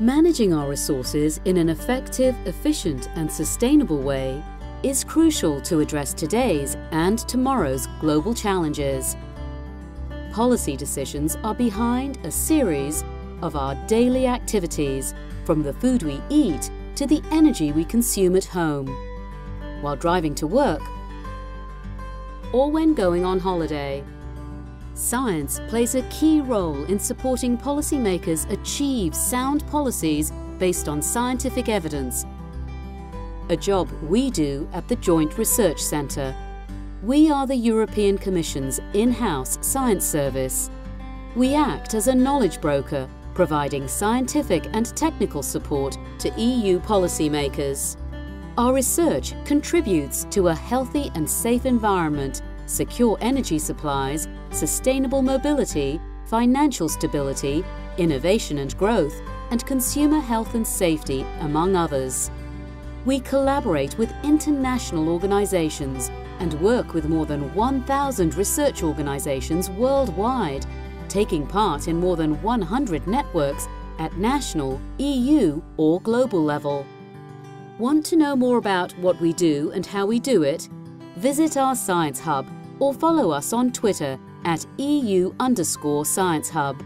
Managing our resources in an effective, efficient and sustainable way is crucial to address today's and tomorrow's global challenges. Policy decisions are behind a series of our daily activities, from the food we eat to the energy we consume at home, while driving to work or when going on holiday. Science plays a key role in supporting policymakers achieve sound policies based on scientific evidence, a job we do at the Joint Research Centre. We are the European Commission's in-house science service. We act as a knowledge broker, providing scientific and technical support to EU policymakers. Our research contributes to a healthy and safe environment secure energy supplies, sustainable mobility, financial stability, innovation and growth, and consumer health and safety, among others. We collaborate with international organizations and work with more than 1,000 research organizations worldwide, taking part in more than 100 networks at national, EU or global level. Want to know more about what we do and how we do it? Visit our Science Hub or follow us on Twitter at EU underscore Science Hub.